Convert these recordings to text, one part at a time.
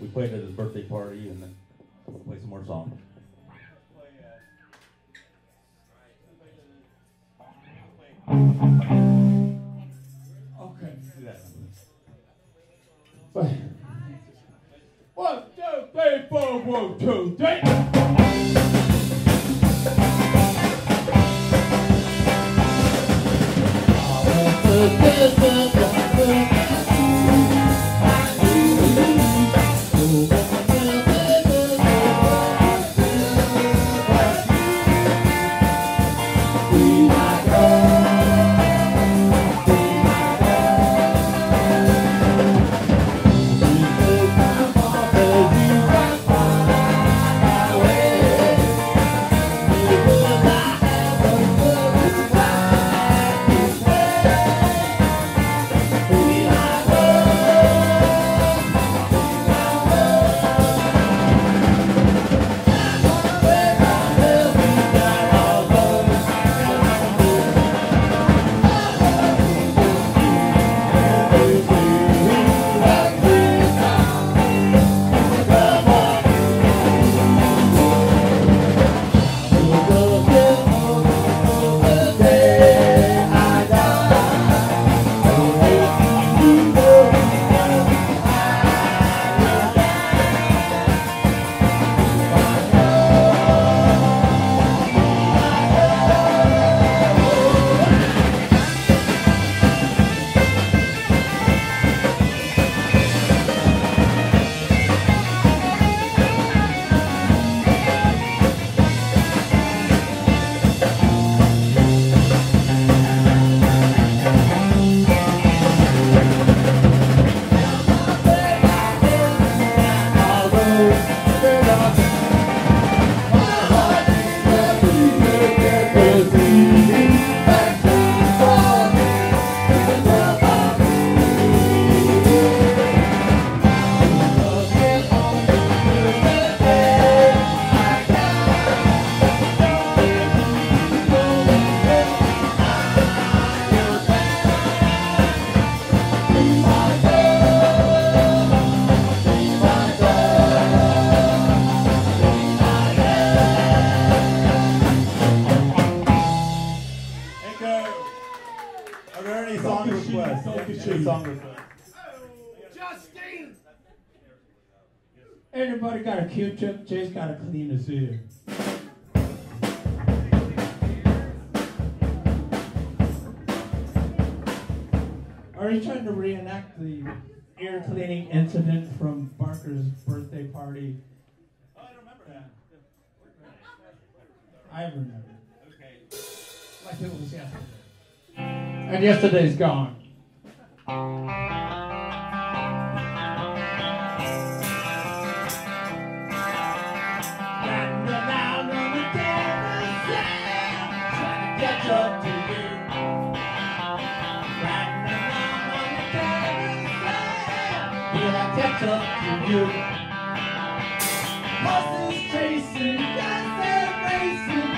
we played at his birthday party and then play some more songs. Okay. One, two, three, four, one, two, three. You trying to reenact the ear cleaning incident from Barker's birthday party? Oh, I don't remember that. I remember. Okay. Like it was yesterday. And yesterday's gone. Around to you? Horses chasing, they're racing,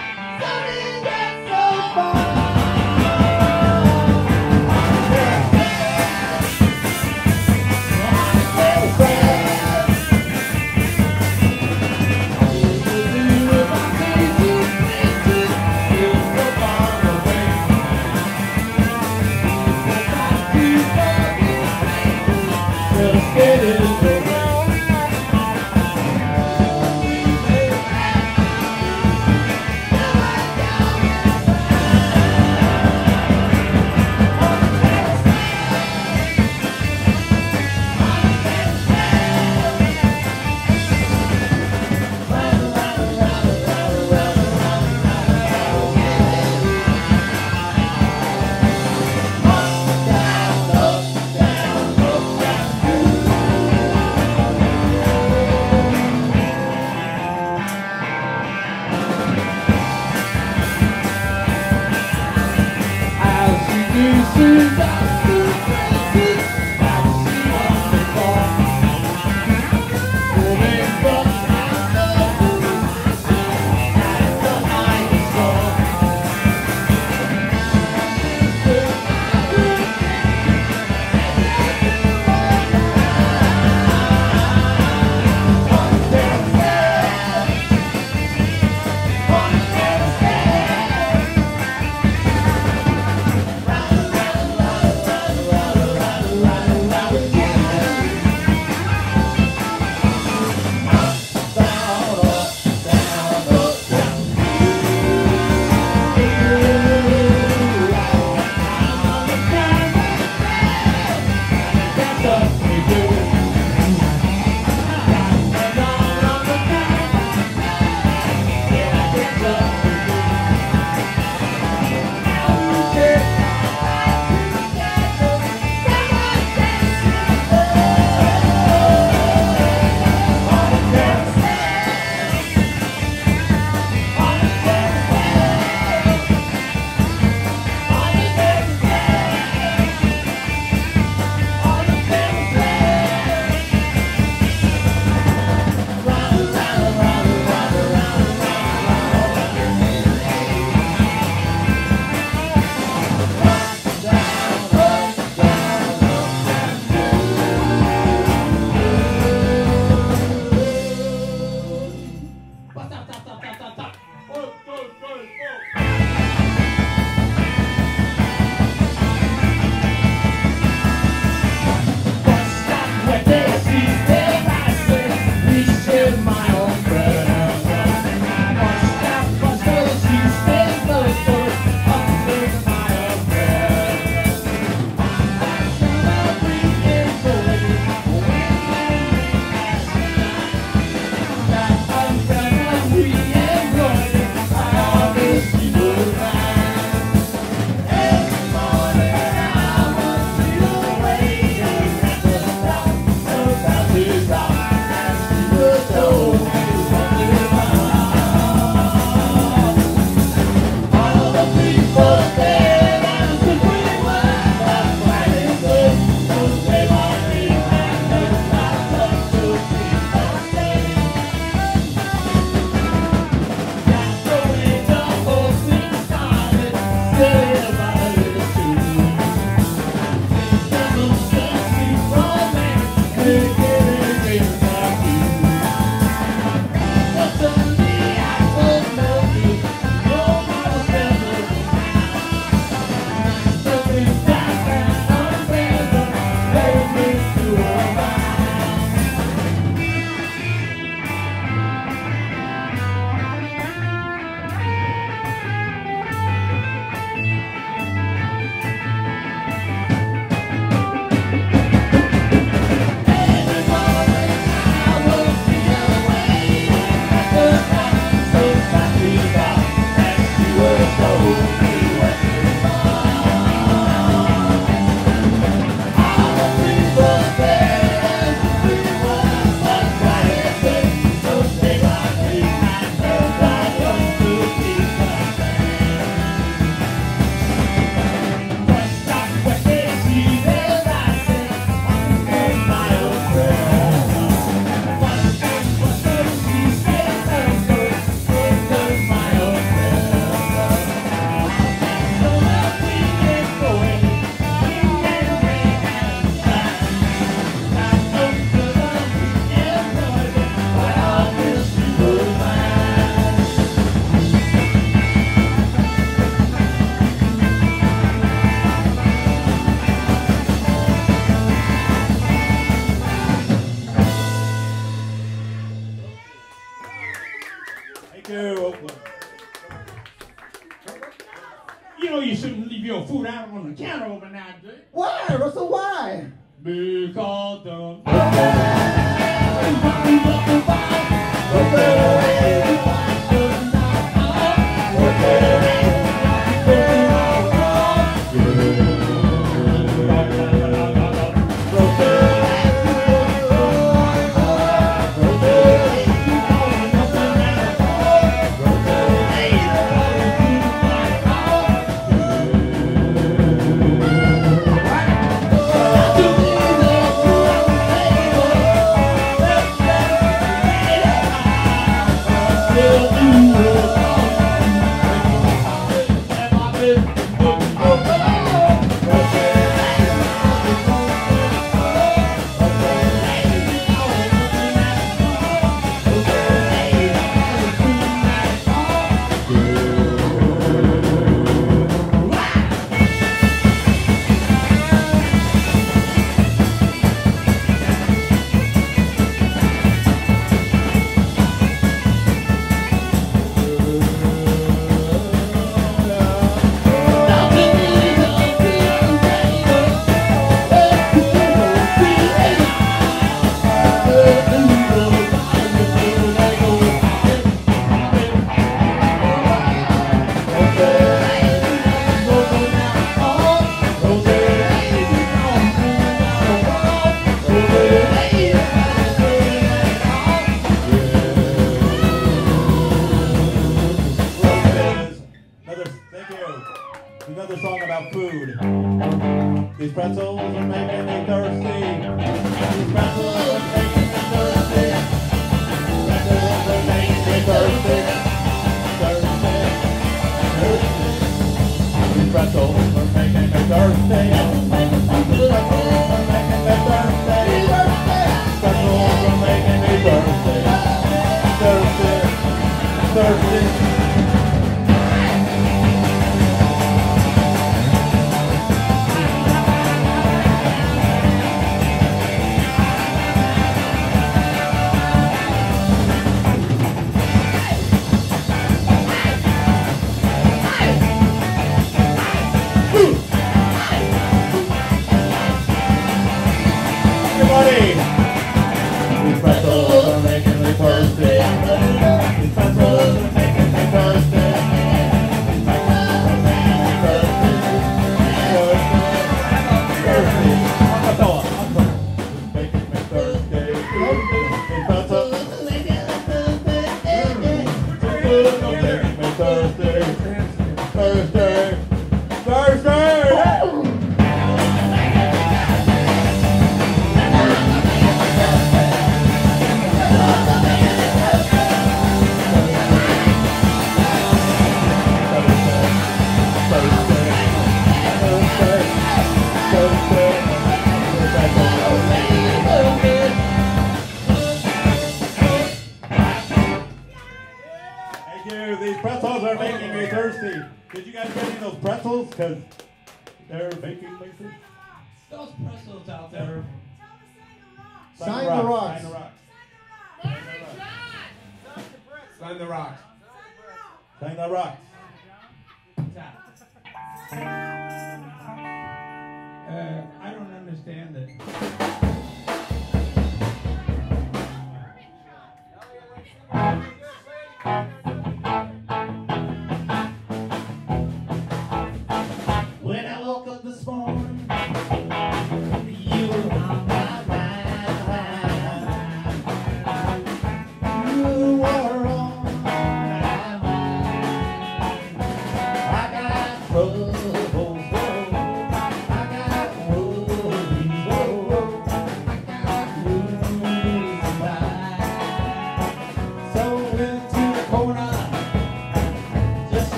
Everybody!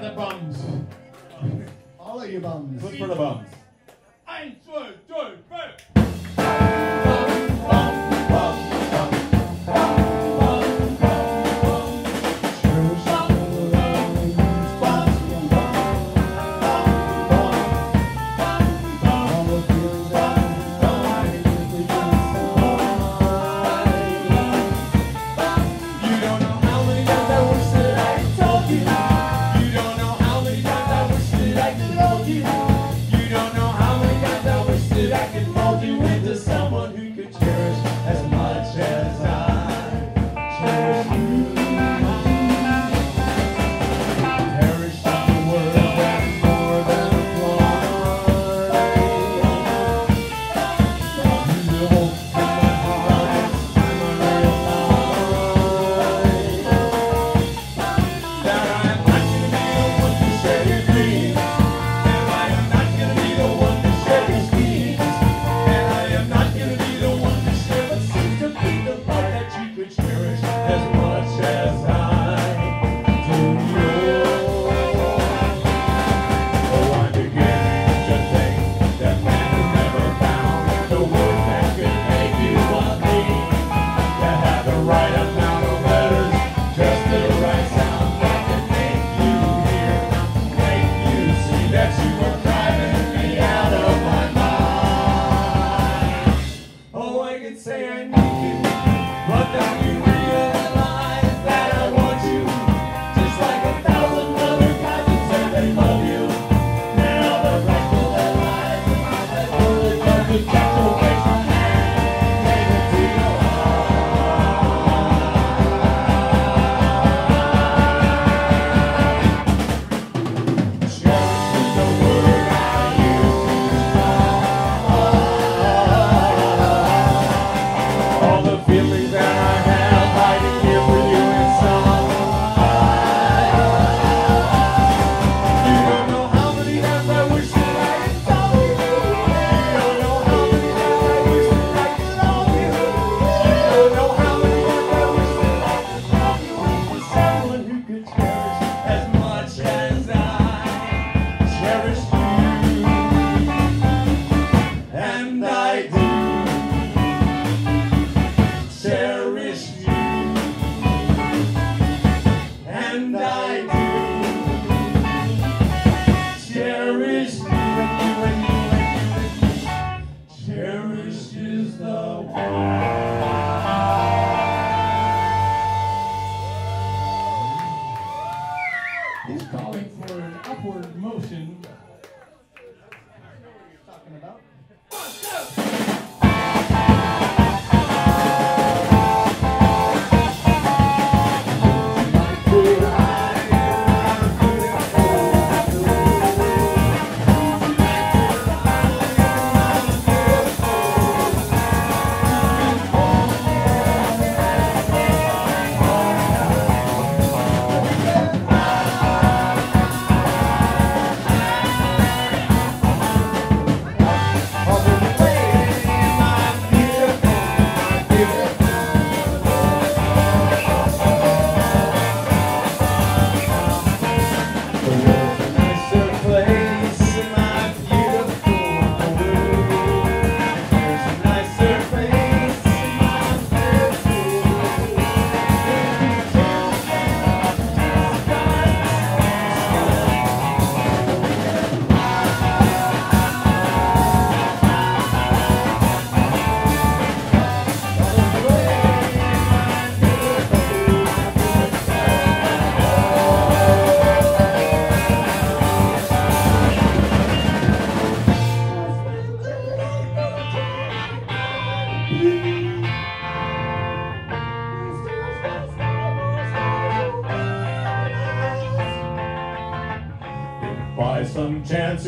the bums. All of you bums. Good for the bums.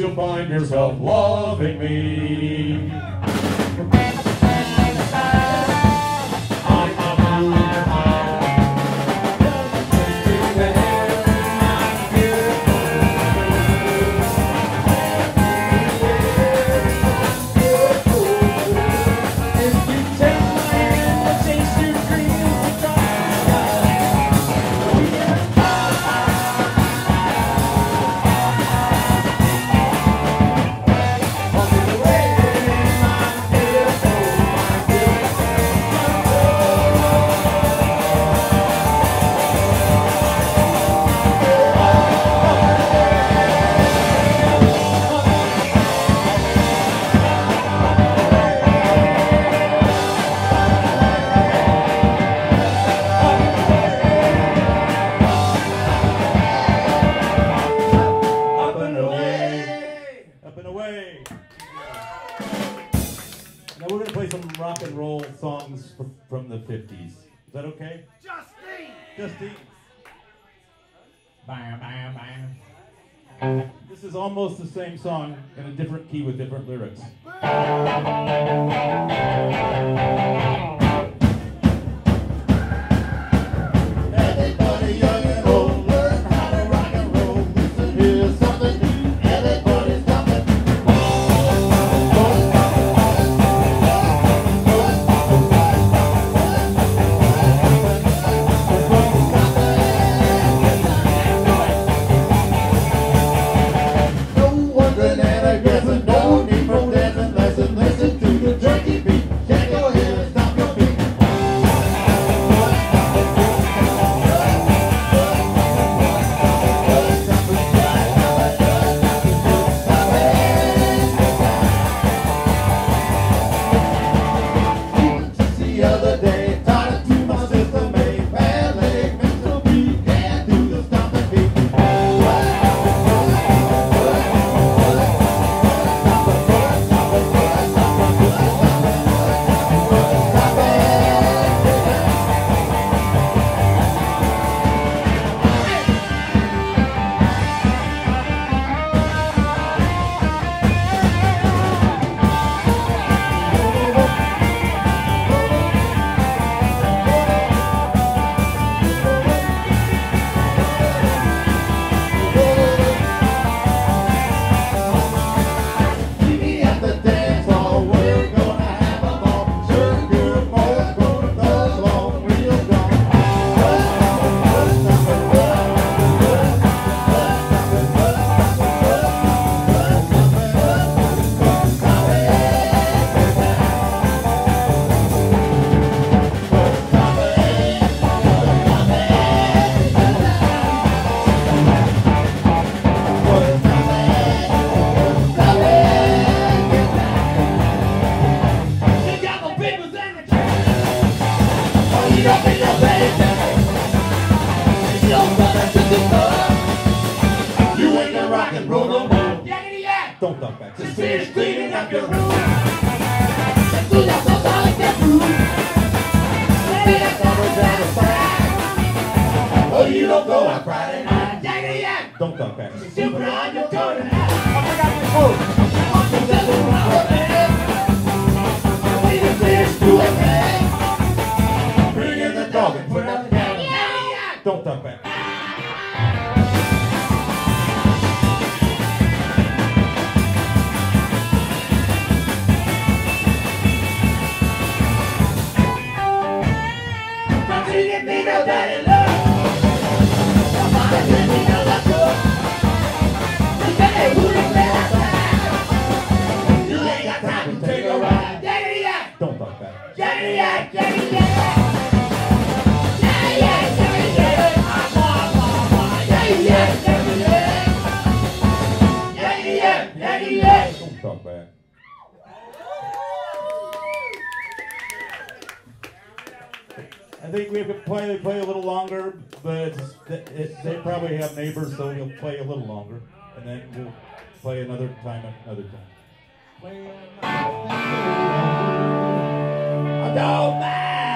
you'll find yourself loving me. same song in a different key with different lyrics. don't go on Friday night. Jaggedy Don't come back. Super on your toe tonight. Oh my gonna get I think we could play, play a little longer, but they probably have neighbors, so we'll play a little longer, and then we'll play another time another time don't matter.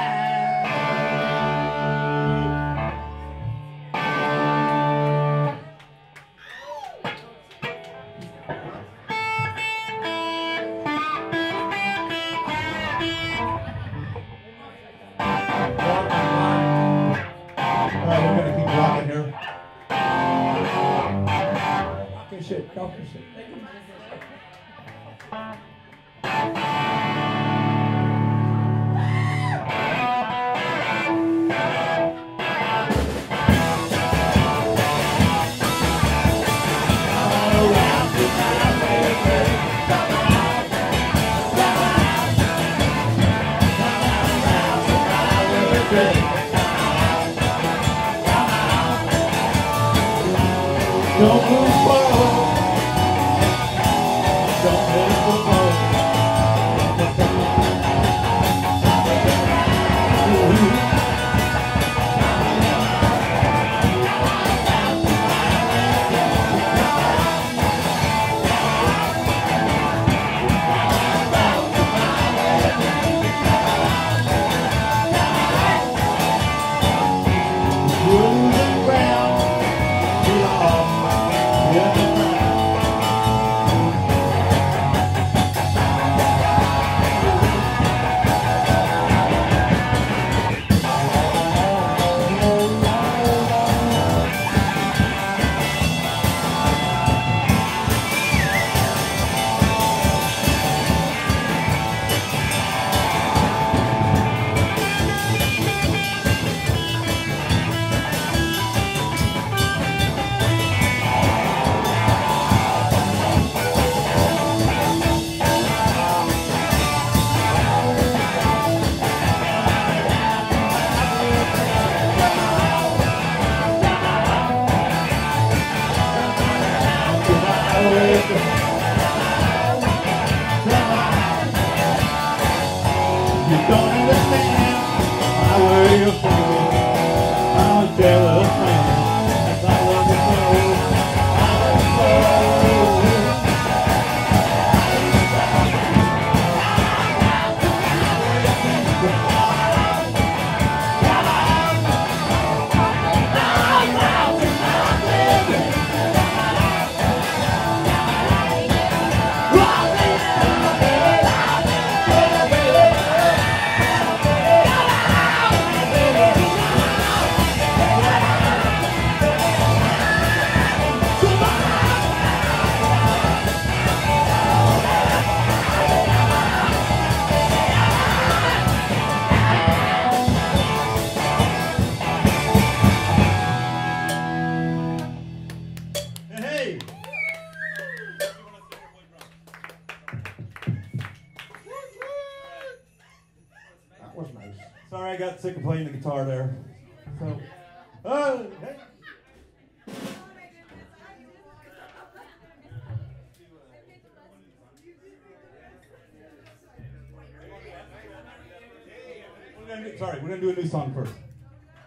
song first.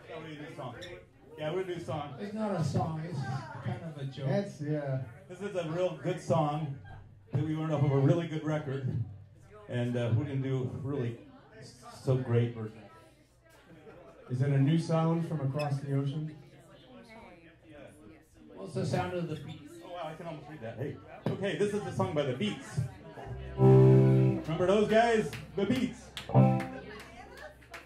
Yeah, we're gonna do song. Yeah, we're song. It's not a song. It's kind of a joke. That's yeah. This is a real good song that we learned off of a really good record, and uh, we didn't do really so great version. Is it a new sound from across the ocean? What's the sound of the beats? Oh wow, I can almost read that. Hey, okay, this is a song by the Beats. Remember those guys? The Beats.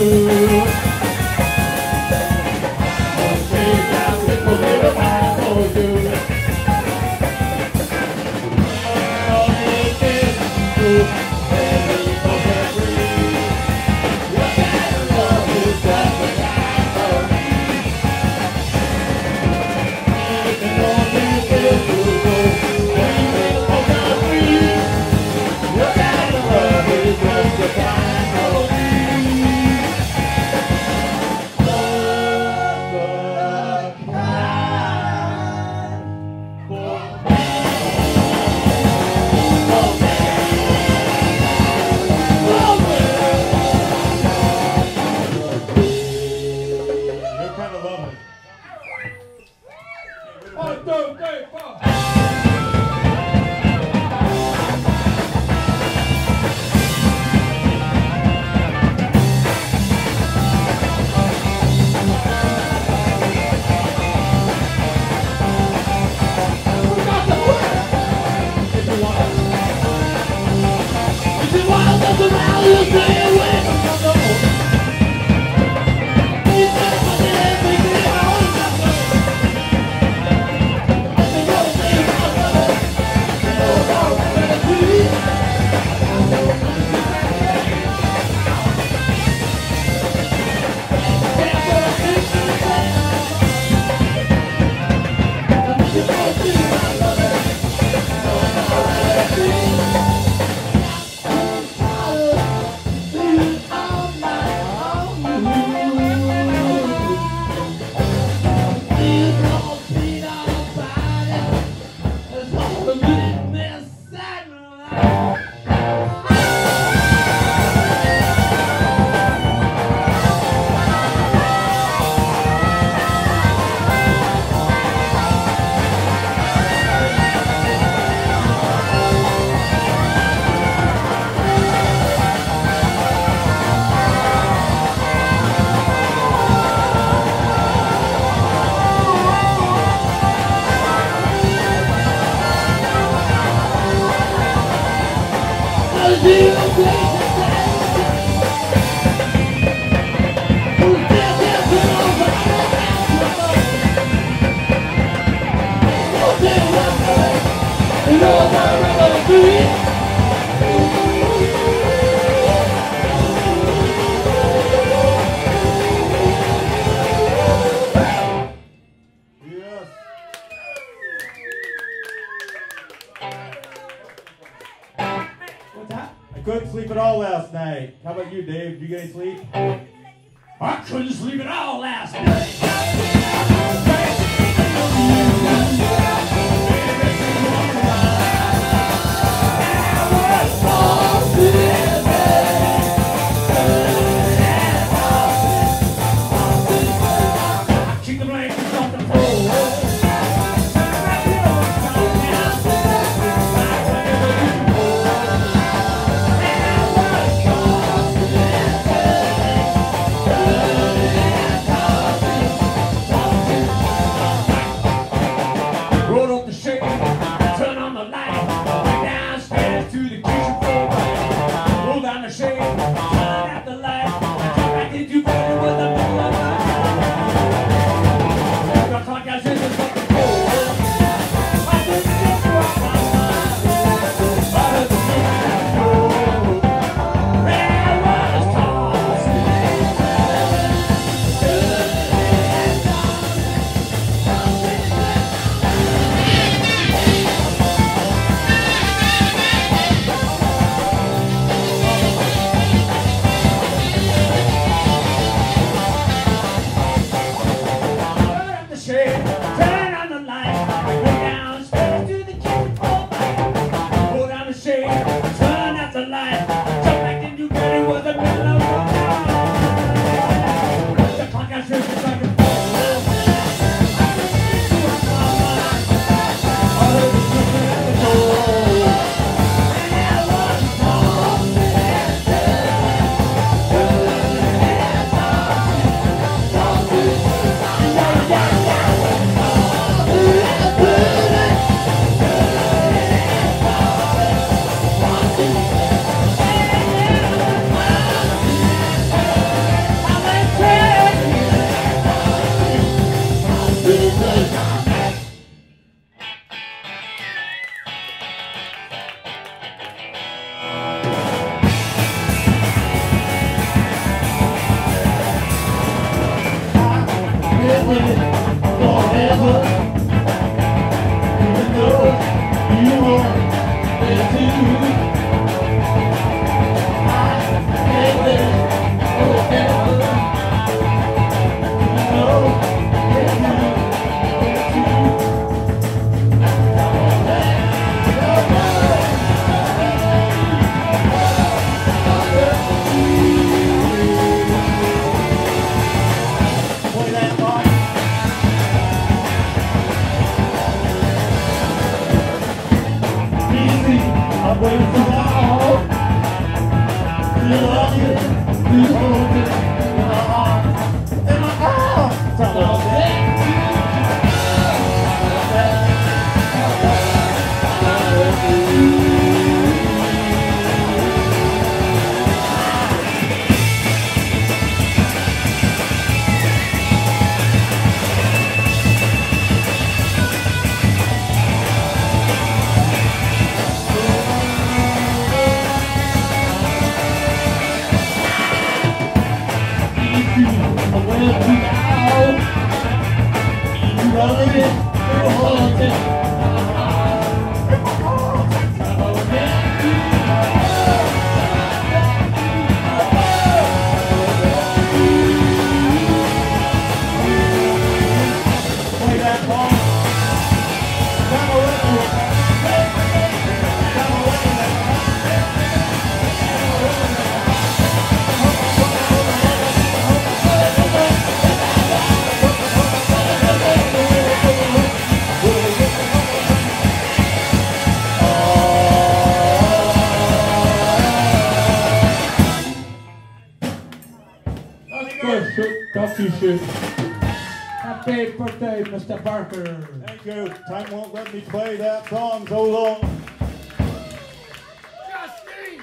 You're Yes. Play you. Happy birthday, Mr. Barker. Thank you. Time won't let me play that song so long. Justine!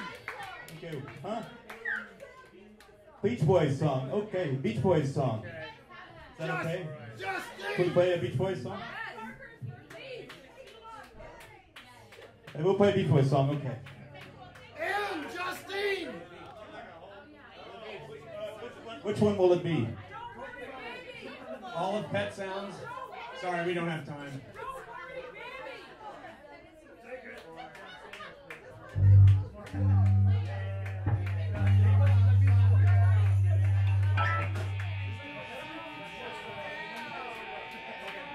Thank you. Huh? Beach Boys song. Okay, Beach Boys song. Is that okay? Justine! Can we play a Beach Boys song? Hey, we'll play a Beach Boys song, okay. And Justine! Which one will it be? All of Pet Sounds. Sorry, we don't have time.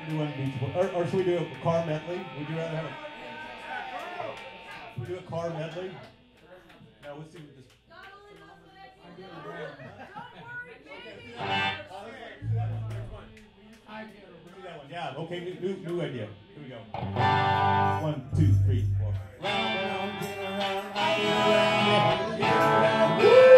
Do one Beach Or, or should we do a car medley? Would you rather have a... Should we do a car medley? No, let's see what this... Yeah, okay, new, new, idea. Here we go. One, two, three, four. Round, round, get around, get around, get around.